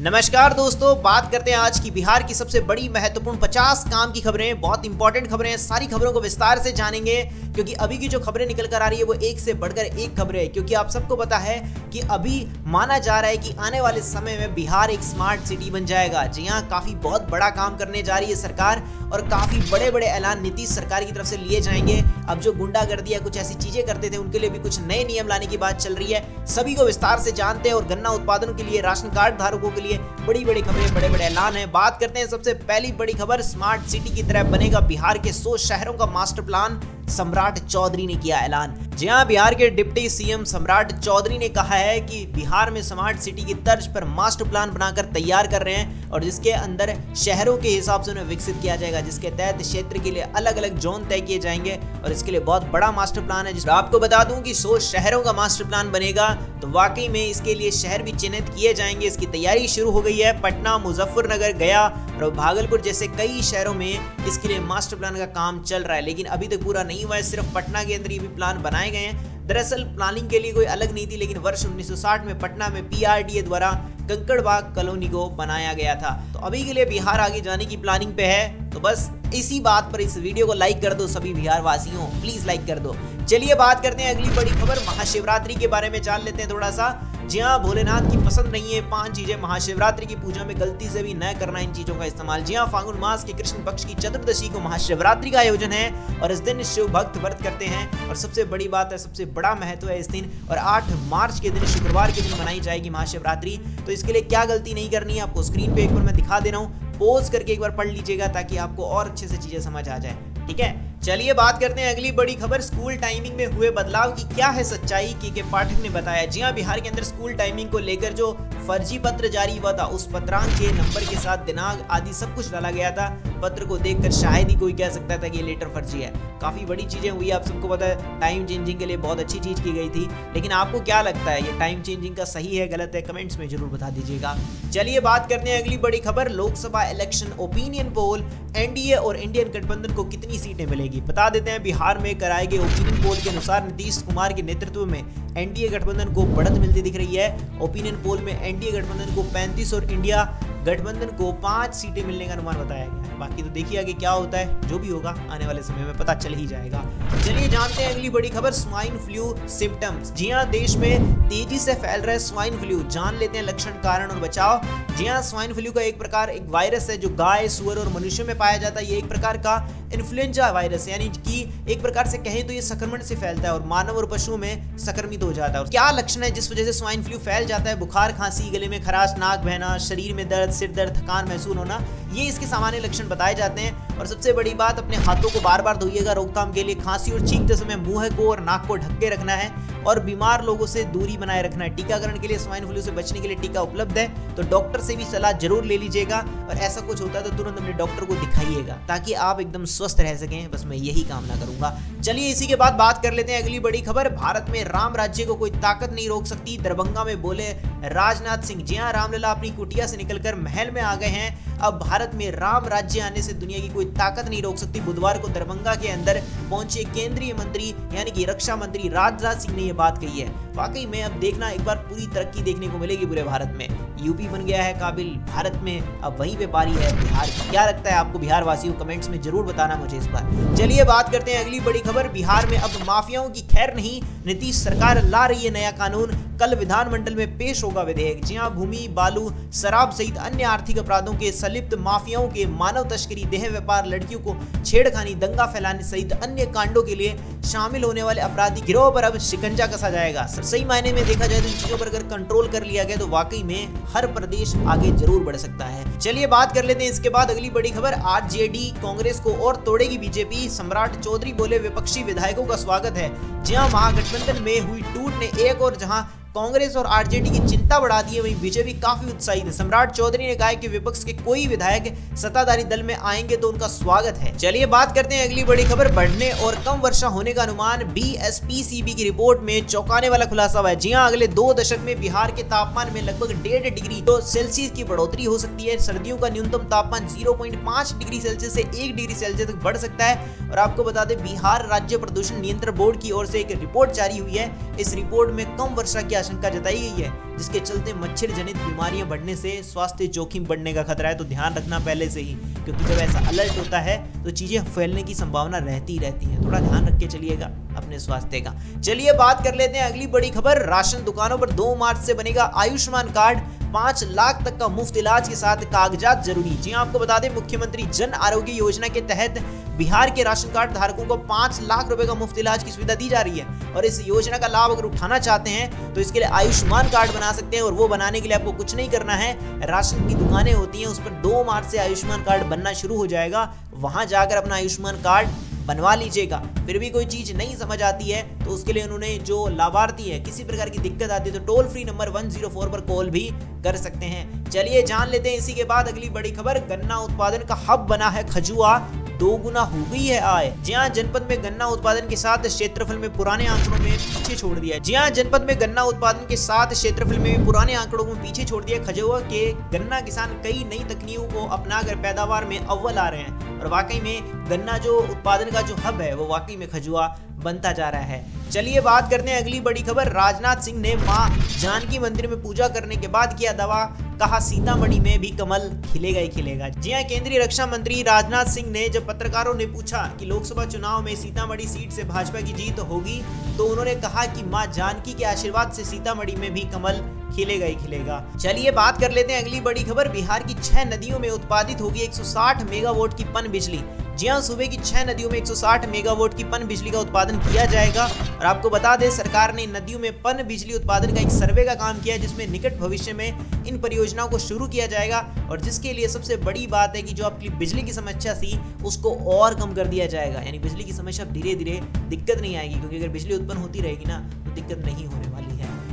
नमस्कार दोस्तों, बात करते हैं आज की बिहार की सबसे बड़ी महत्वपूर्ण 50 काम की खबरें। बहुत इंपॉर्टेंट खबरें हैं, सारी खबरों को विस्तार से जानेंगे, क्योंकि अभी की जो खबरें निकल कर आ रही है, वो एक से बढ़कर एक खबर है। क्योंकि आप सबको पता है कि अभी माना जा रहा है कि आने वाले समय में बिहार एक स्मार्ट सिटी बन जाएगा। जी हाँ काफ़ी बहुत बड़ा काम करने जा रही है सरकार, और काफ़ी बड़े बड़े ऐलान नीतीश सरकार की तरफ़ से लिए जाएँगे। अब जो गुंडागर्दी या कुछ ऐसी चीज़ें करते थे, उनके लिए भी कुछ नए नियम लाने की बात चल रही है। सभी को विस्तार से जानते हैं, और गन्ना उत्पादन के लिए राशन कार्ड धारकों के लिए Maria बड़ी बड़ी खबरें बड़े बड़े ऐलान है। बात करते हैं सबसे पहली बड़ी खबर, स्मार्ट सिटी की तरह बनेगा बिहार के सौ शहरों का मास्टर प्लान, सम्राट चौधरी ने किया ऐलान। जी हाँ बिहार के डिप्टी सीएम सम्राट चौधरी ने कहा है कि बिहार में स्मार्ट सिटी की तर्ज पर मास्टर प्लान बनाकर तैयार कर रहे हैं और जिसके अंदर शहरों के हिसाब से उन्हें विकसित किया जाएगा, जिसके तहत क्षेत्र के लिए अलग अलग जोन तय किए जाएँगे और इसके लिए बहुत बड़ा मास्टर प्लान है। जिसमें आपको बता दूँ कि सौ शहरों का मास्टर प्लान बनेगा तो वाकई में इसके लिए शहर भी चिन्हित किए जाएँगे। इसकी तैयारी शुरू हो गई है, पटना, मुजफ्फरनगर, गया और भागलपुर जैसे कई शहरों में इसके लिए मास्टर प्लान का काम चल रहा है। लेकिन अभी तक पूरा नहीं हुआ है, सिर्फ़ पटना के अंदर ये भी प्लान बनाए गए हैं। दरअसल प्लानिंग के लिए कोई अलग नहीं थी लेकिन वर्ष 1960 में पटना में पीआरडीए द्वारा कंकड़बाग कॉलोनी को बनाया गया था। तो अभी के लिए बिहार आगे जाने की प्लानिंग पे है तो बस इसी बात पर इस वीडियो को लाइक कर दो सभी बिहार वासियों प्लीज़ लाइक कर दो। चलिए बात करते हैं अगली बड़ी खबर, महाशिवरात्रि के बारे में जान लेते हैं थोड़ा सा जी हाँ भोलेनाथ की पसंद नहीं है पाँच चीज़ें, महाशिवरात्रि की पूजा में गलती से भी न करना इन चीज़ों का इस्तेमाल। जी हाँ फागुन मास के कृष्ण पक्ष की चतुर्दशी को महाशिवरात्रि का आयोजन है और इस दिन शिव भक्त व्रत करते हैं और सबसे बड़ी बात है, सबसे बड़ा महत्व है इस दिन और आठ मार्च के दिन शुक्रवार के दिन मनाई जाएगी महाशिवरात्रि। तो इसके लिए क्या गलती नहीं करनी है, आपको स्क्रीन पे एक बार मैं दिखा दे रहा हूँ। पोज करके एक बार पढ़ लीजिएगा ताकि आपको और अच्छे से चीज़ें समझ आ जाए। ठीक है? चलिए बात करते हैं अगली बड़ी खबर, स्कूल टाइमिंग में हुए बदलाव की क्या है सच्चाई? की के पाठक ने बताया जी हाँ बिहार के अंदर स्कूल टाइमिंग को लेकर जो फर्जी पत्र जारी हुआ था। उस पत्रांक के नंबर के साथ दिनांक आदि सब कुछ डाला गया था। पत्र को देखकर शायद ही कोई कह सकता था कि ये लेटर फर्जी है। काफ़ी बड़ी चीज़ें हुई, आप सबको पता है टाइम चेंजिंग के लिए बहुत अच्छी चीज़ की गई थी। लेकिन आपको क्या लगता है, ये टाइम चेंजिंग का सही है, गलत है? कमेंट्स में ज़रूर बता दीजिएगा। चलिए बात करते हैं अगली बड़ी खबर। Lok Sabha election opinion poll NDA और इंडियन गठबंधन को कितनी सीटें मिलेगी? बता देते हैं, बिहार में कराए गए ओपिनियन पोल के अनुसार नीतीश कुमार के नेतृत्व में एनडीए गठबंधन को बढ़त मिलती दिख रही है। ओपिनियन पोल में एनडीए गठबंधन को 35 और इंडिया गठबंधन को पाँच सीटें मिलने का अनुमान बताया गया है। बाकी तो देखिए आगे क्या होता है, जो भी होगा, आने वाले समय में पता चल ही जाएगा। चलिए जानते हैं अगली बड़ी खबर, स्वाइन फ्लू सिम्टम्स। जी हाँ देश में तेज़ी से फैल रहे स्वाइन फ्लू। जान लेते हैं लक्षण, कारण और बचाव। जी हाँ स्वाइन फ्लू का एक प्रकार एक वायरस है, जो गाय, सुअर और मनुष्य में पाया जाता है। ये एक प्रकार का इन्फ्लुएंजा वायरस यानी कि एक प्रकार से कहें तो ये संक्रमण से फैलता है और मानव और पशुओं में संक्रमित हो जाता है। और क्या लक्षण है जिस वजह से स्वाइन फ्लू फैल जाता है? बुखार, खांसी, गले में खराश, नाक बहना, शरीर में दर्द, सिर दर्द, थकान महसूस होना, ये इसके सामान्य लक्षण बताए जाते हैं। और सबसे बड़ी बात, अपने हाथों को बार बार धोइएगा रोकथाम के लिए खांसी और छींकते समय मुँह को और नाक को ढक के रखना है। और बीमार लोगों से दूरी बनाए रखना है। टीकाकरण के लिए स्वाइन फ्लू से बचने के लिए टीका उपलब्ध है तो डॉक्टर से भी सलाह ज़रूर ले लीजिएगा और ऐसा कुछ होता है तो तुरंत अपने डॉक्टर को दिखाइएगा, ताकि आप एकदम स्वस्थ रह सकें। बस मैं यही कामना करूँगा। चलिए इसी के बाद बात कर लेते हैं अगली बड़ी खबर। भारत में राम राज्य को कोई ताकत नहीं रोक सकती, दरभंगा में बोले राजनाथ सिंह जी हाँ रामलला अपनी कुटिया से निकलकर महल में आ गए हैं। अब भारत में राम राज्य आने से दुनिया की कोई ताकत नहीं रोक सकती। बुधवार को दरभंगा के अंदर पहुँचे केंद्रीय मंत्री, यानी कि रक्षा मंत्री राजनाथ सिंह ने यह बात कही है। वाकई में अब देखना एक बार पूरी तरक्की देखने को मिलेगी पूरे भारत में। यूपी बन गया है काबिल, भारत में अब वहीं पे पारी है बिहार क्या लगता है आपको बिहार वासियों कमेंट्स में ज़रूर बताना मुझे इस बार। चलिए बात करते हैं अगली बड़ी खबर। बिहार में अब माफियाओं की खैर नहीं, नीतीश सरकार ला रही है नया कानून। कल विधानमंडल में पेश होगा विधेयक। जी भूमि, बालू, शराब सहित अन्य आर्थिक अपराधों के संलिप्त माफियाओं के मानव तस्करी, देह व्यापार, लड़कियों को छेड़खानी, दंगा फैलाने सहित अन्य कांडों के लिए शामिल होने वाले अपराधी गिरोह पर अब शिकंजा कसा जाएगा? सही मायने में देखा जाए तो इन चीज़ों पर अगर कंट्रोल कर लिया गया तो वाकई में हर प्रदेश आगे ज़रूर बढ़ सकता है। चलिए बात कर लेते हैं इसके बाद अगली बड़ी खबर। आरजेडी कांग्रेस को और तोड़ेगी बीजेपी। सम्राट चौधरी बोले, विपक्षी विधायकों का स्वागत है। जहाँ महागठबंधन में हुई टूट ने एक और, जहाँ कांग्रेस और आरजेडी की चिंता बढ़ा दी है, वहीं बीजेपी काफ़ी उत्साहित है। सम्राट चौधरी ने कहा कि विपक्ष के कोई विधायक सत्ताधारी दल में आएँगे तो उनका स्वागत है। चलिए बात करते हैं अगली बड़ी खबर। बढ़ने और कम वर्षा होने का अनुमान बीएसपीसीबी की रिपोर्ट में चौंकाने वाला खुलासा हुआ है। जी हाँ अगले दो दशक में बिहार के तापमान में लगभग डेढ़ डिग्री तो सेल्सियस की बढ़ोतरी हो सकती है। सर्दियों का न्यूनतम तापमान ज़ीरो डिग्री सेल्सियस से एक डिग्री सेल्सियस तक बढ़ सकता है। और आपको बता दें, बिहार राज्य प्रदूषण नियंत्रण बोर्ड की ओर से एक रिपोर्ट जारी हुई है। इस रिपोर्ट में कम वर्षा की आशंका जताई गई है, जिसके चलते मच्छर जनित बीमारियाँ बढ़ने से स्वास्थ्य जोखिम बढ़ने का खतरा है। तो ध्यान रखना पहले से ही क्योंकि जब ऐसा अलर्ट होता है तो चीज़ें फैलने की संभावना रहती ही रहती है। थोड़ा ध्यान रख के चलिएगा अपने स्वास्थ्य का। चलिए बात कर लेते हैं अगली बड़ी खबर। राशन दुकानों पर दो मार्च से बनेगा आयुष्मान कार्ड। पाँच लाख तक का मुफ़्त इलाज के साथ कागजात ज़रूरी। जी हाँ, आपको बता दें मुख्यमंत्री जन आरोग्य योजना के तहत बिहार के राशन कार्ड धारकों को पाँच लाख रुपए का मुफ़्त इलाज की सुविधा दी जा रही है। और इस योजना का लाभ अगर उठाना चाहते हैं तो इसके लिए आयुष्मान कार्ड बना सकते हैं और वो बनाने के लिए आपको कुछ नहीं करना है। राशन की दुकानें होती हैं उस पर दो मार्च से आयुष्मान कार्ड बनना शुरू हो जाएगा, वहाँ जाकर अपना आयुष्मान कार्ड बनवा लीजिएगा। फिर भी कोई चीज़ नहीं समझ आती है तो उसके लिए उन्होंने जो लाभार्थी है, किसी प्रकार की दिक्कत आती है तो टोल फ्री नंबर 104 पर कॉल भी कर सकते हैं। चलिए जान लेते हैं इसी के बाद अगली बड़ी खबर, गन्ना उत्पादन का हब बना है खजुआ। दो गुना हो गई है आय। जी हाँ जनपद में गन्ना उत्पादन के साथ क्षेत्रफल में पुराने आंकड़ों में पीछे छोड़ दिया जिया हाँ जनपद में गन्ना उत्पादन के साथ क्षेत्रफल में पुराने आंकड़ों में पीछे छोड़ दिया खजुआ के गन्ना किसान कई नई तकनीकों को अपनाकर पैदावार में अव्वल आ रहे हैं। और वाकई में गन्ना जो उत्पादन का जो हब है, वो वाकई में खजुआ बनता जा रहा है। चलिए बात करते हैं अगली बड़ी खबर। राजनाथ सिंह ने माँ जानकी मंदिर में पूजा करने के बाद किया दवा, कहा सीतामढ़ी में भी कमल खिलेगा ही खिलेगा। जी हाँ केंद्रीय रक्षा मंत्री राजनाथ सिंह ने जब पत्रकारों ने पूछा कि लोकसभा चुनाव में सीतामढ़ी सीट से भाजपा की जीत होगी तो उन्होंने कहा कि माँ जानकी के आशीर्वाद से सीतामढ़ी में भी कमल खिलेगा ही खिलेगा। चलिए बात कर लेते हैं अगली बड़ी खबर। बिहार की छह नदियों में उत्पादित होगी 160 मेगावाट की पन बिजली जी हाँ सुबह की छह नदियों में 160 मेगावाट की पन बिजली का उत्पादन किया जाएगा। और आपको बता दें, सरकार ने नदियों में पन बिजली उत्पादन का एक सर्वे का काम किया है जिसमें निकट भविष्य में इन परियोजनाओं को शुरू किया जाएगा। और जिसके लिए सबसे बड़ी बात है कि जो आपकी बिजली की समस्या थी, उसको और कम कर दिया जाएगा। यानी बिजली की समस्या धीरे धीरे दिक्कत नहीं आएगी, क्योंकि अगर बिजली उत्पन्न होती रहेगी ना तो दिक्कत नहीं होने वाली।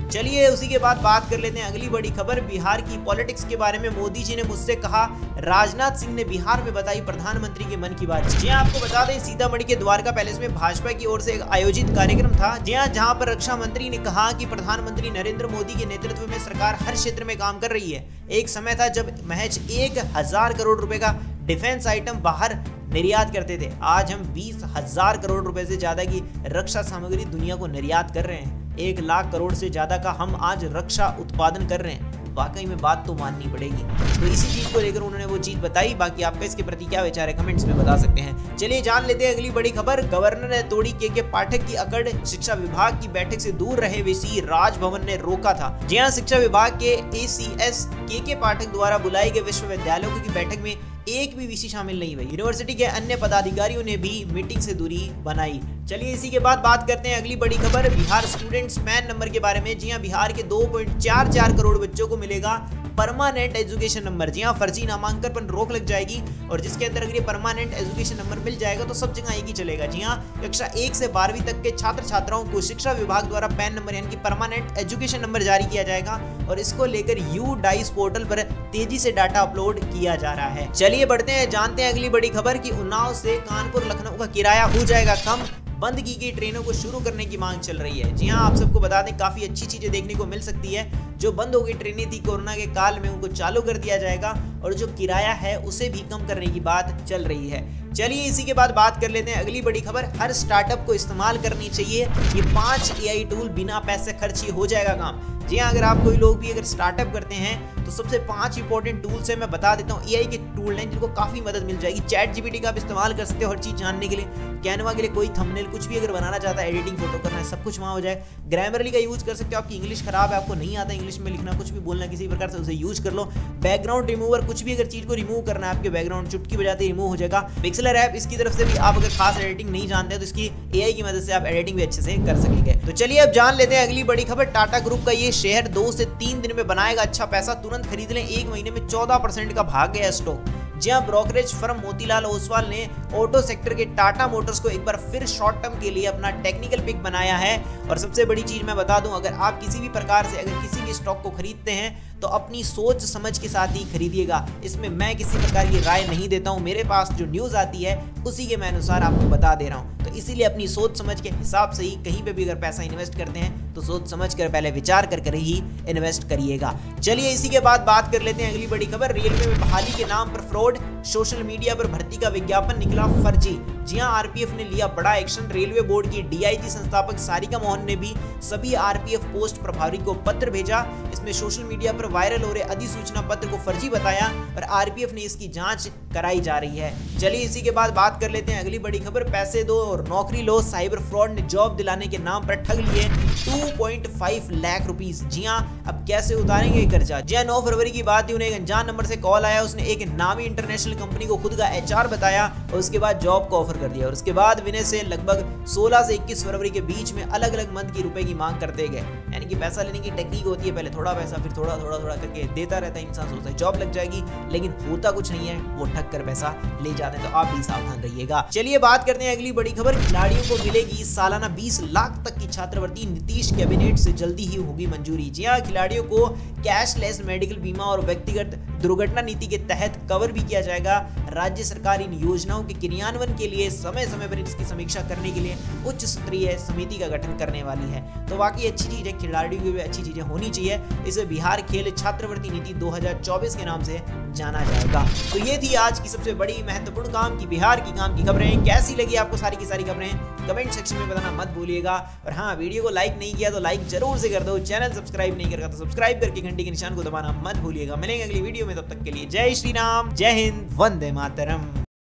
चलिए उसी के बाद बात कर लेते हैं अगली बड़ी खबर बिहार की पॉलिटिक्स के बारे में। मोदी जी ने मुझसे कहा राजनाथ सिंह ने बिहार में बताई प्रधानमंत्री के मन की बात। जी हाँ, आपको बता दें सीतामढ़ी के द्वारका पैलेस में भाजपा की ओर से एक आयोजित कार्यक्रम था। जी हाँ जहाँ पर रक्षा मंत्री ने कहा कि प्रधानमंत्री नरेंद्र मोदी के नेतृत्व में सरकार हर क्षेत्र में काम कर रही है। एक समय था जब महज एक हज़ार करोड़ रुपए का डिफेंस आइटम बाहर निर्यात करते थे। आज हम बीस हज़ार करोड़ रुपए से ज़्यादा की रक्षा सामग्री दुनिया को निर्यात कर रहे हैं। एक लाख करोड़ से ज़्यादा का हम आज रक्षा उत्पादन कर रहे हैं। वाकई में बात तो माननी पड़ेगी। तो इसी चीज़ को लेकर उन्होंने वो चीज़ बताई। बाकी आपका इसके प्रति क्या विचार है, कमेंट्स में बता सकते हैं। चलिए जान लेते हैं अगली बड़ी खबर। गवर्नर ने तोड़ी के के पाठक की अकड़ शिक्षा विभाग की बैठक से दूर रहे वीसी राजभवन ने रोका था। जी हाँ शिक्षा विभाग के ए के के पाठक द्वारा बुलाई गए विश्वविद्यालयों की बैठक में एक भी वीसी शामिल नहीं हुए यूनिवर्सिटी के अन्य पदाधिकारियों ने भी मीटिंग से दूरी बनाई। चलिए इसी के बाद बात करते हैं अगली बड़ी खबर। बिहार स्टूडेंट्स पैन नंबर के बारे में। जी हाँ बिहार के 2.44 करोड़ बच्चों को मिलेगा। परमानेंट एजुकेशन नंबर जी हाँ फर्जी नामांकन पर रोक लग जाएगी और जिसके अंदर अगर ये परमानेंट एजुकेशन नंबर मिल जाएगा तो सब जगह एक ही चलेगा। जी हाँ कक्षा एक से बारहवीं तक के छात्र छात्राओं को शिक्षा विभाग द्वारा पैन नंबर यानी कि परमानेंट एजुकेशन नंबर जारी किया जाएगा और इसको लेकर यू डाइस पोर्टल पर तेज़ी से डाटा अपलोड किया जा रहा है। चलिए बढ़ते हैं, जानते हैं अगली बड़ी खबर की उन्नाव से कानपुर लखनऊ का किराया हो जाएगा कम। बंद की गई ट्रेनों को शुरू करने की मांग चल रही है। जी हाँ आप सबको बता दें, काफ़ी अच्छी चीज़ें देखने को मिल सकती है। जो बंद हो गई ट्रेनें थी, कोरोना के काल में उनको चालू कर दिया जाएगा और जो किराया है, उसे भी कम करने की बात चल रही है। चलिए, इसी के बाद बात कर लेते हैं अगली बड़ी खबर। हर स्टार्टअप को इस्तेमाल करनी चाहिए। ये पाँच एआई टूल बिना पैसे खर्च ही हो जाएगा काम। जी हाँ अगर आप कोई लोग भी अगर स्टार्टअप करते हैं तो सबसे पाँच इंपॉर्टेंट टूल्स है मैं बता देता हूँ ए के टूल हैं जिनको काफ़ी मदद मिल जाएगी। चैट जीपीटी का आप इस्तेमाल कर सकते हो हर चीज़ जानने के लिए। कैनवा के लिए कोई थंबनेल कुछ भी अगर बनाना चाहता है एडिटिंग फ़ोटो करना है, सब कुछ वहाँ हो जाए। ग्रामरली का यूज़ कर सकते हो, आपकी इंग्लिश खराब है, आपको नहीं आता इंग्लिश में लिखना, कुछ भी बोलना किसी प्रकार से, उसे यूज़ कर लो। बैकग्राउंड रिमूवर कुछ भी अगर चीज़ को रिमूव करना है, आपके बैकग्राउंड चुटकी बजाते रिमूव हो जाएगा। पिक्सलर ऐप इसकी तरफ़ से भी आप अगर खास एडिटिंग नहीं जानते हैं तो इसकी एआई की मदद से आप एडिटिंग भी अच्छे से कर सकेंगे। तो चलिए अब जान लेते हैं अगली बड़ी खबर। टाटा ग्रुप का ये शेयर दो से तीन दिन में बनाएगा अच्छा पैसा, तुरंत खरीद लें। एक महीने में चौदह परसेंट का भाग गया स्टॉक जी हाँ ब्रोकरेज फर्म मोतीलाल ओसवाल ने ऑटो सेक्टर के टाटा मोटर्स को एक बार फिर शॉर्ट टर्म के लिए अपना टेक्निकल पिक बनाया है। और सबसे बड़ी चीज़ मैं बता दूँ, अगर आप किसी भी प्रकार से, अगर किसी भी स्टॉक को खरीदते हैं तो अपनी सोच समझ के साथ ही खरीदिएगा। इसमें मैं किसी प्रकार की राय नहीं देता हूँ। मेरे पास जो न्यूज़ आती है, उसी के मैं अनुसार आपको बता दे रहा हूँ। तो इसीलिए अपनी सोच समझ के हिसाब से ही कहीं पे भी अगर पैसा इन्वेस्ट करते हैं तो सोच समझ कर पहले विचार कर कर ही इन्वेस्ट करिएगा। चलिए इसी के बाद बात कर लेते हैं अगली बड़ी खबर। रेलवे में बहाली के नाम पर फ्रॉड सोशल मीडिया पर भर्ती का विज्ञापन निकला फर्जी। जी हाँ आरपीएफ ने लिया बड़ा एक्शन, रेलवे बोर्ड की डीआईजी संस्थापक सारिका मोहन ने भी सभी आरपीएफ पोस्ट प्रभारी को पत्र भेजा। इसमें सोशल मीडिया पर वायरल हो रहे अधिसूचना पत्र को फर्जी बताया और आरपीएफ ने इसकी जाँच कराई जा रही है। चलिए इसी के बाद बात कर लेते हैं अगली बड़ी खबर, पैसे दो और नौकरी लो। साइबर फ्रॉड ने जॉब दिलाने के नाम पर ठग लिए 2.5 लाख रुपीस। जी हाँ अब कैसे उतारेंगे कर्जा? जी हाँ नौ फरवरी की बात थी, उन्हें एक अनजान नंबर से कॉल आया। उसने एक नामी इंटरनेशनल कंपनी को खुद का एचआर बताया और उसके बाद जॉब को ऑफ़र कर दिया। और उसके बाद विनय से लगभग 16 से 21 फरवरी के बीच में अलग अलग मंथ की रुपए की मांग करते गए। यानी कि पैसा लेने की टेक्निक होती है पहले थोड़ा पैसा, फिर थोड़ा थोड़ा थोड़ा करके देता रहता है इंसान, सोचता है जॉब लग जाएगी, लेकिन होता कुछ नहीं है, वो ठग कर पैसा ले जाते हैं। तो आप भी सावधान रहिएगा। चलिए बात करते हैं अगली बड़ी खबर। खिलाड़ियों को मिलेगी सालाना बीस लाख तक की छात्रवृत्ति। नीतीश कैबिनेट से जल्दी ही होगी मंजूरी। जी हाँ खिलाड़ियों को कैशलेस मेडिकल बीमा और व्यक्तिगत दुर्घटना नीति के तहत कवर भी किया जाएगा। राज्य सरकार इन योजनाओं के क्रियान्वयन के लिए समय समय पर इसकी समीक्षा करने के लिए उच्च स्तरीय समिति का गठन करने वाली है। तो वाकई अच्छी चीज़ है खिलाड़ियों की भी अच्छी चीज़ें होनी चाहिए। इसे बिहार खेल छात्रवृत्ति नीति 2024 के नाम से जाना जाएगा। तो ये थी आज की सबसे बड़ी महत्वपूर्ण काम की, बिहार की काम की खबरें। कैसी लगी आपको सारी की सारी खबरें? कमेंट सेक्शन में बताना मत भूलिएगा। और हाँ वीडियो को लाइक नहीं किया तो लाइक ज़रूर से कर दो। चैनल सब्सक्राइब नहीं करेगा तो सब्सक्राइब करके घंटी के निशान को दबाना मत भूलिएगा। मिलेंगे अगली वीडियो में तब तक के लिए जय श्री राम जय हिंद वंदे मातरम।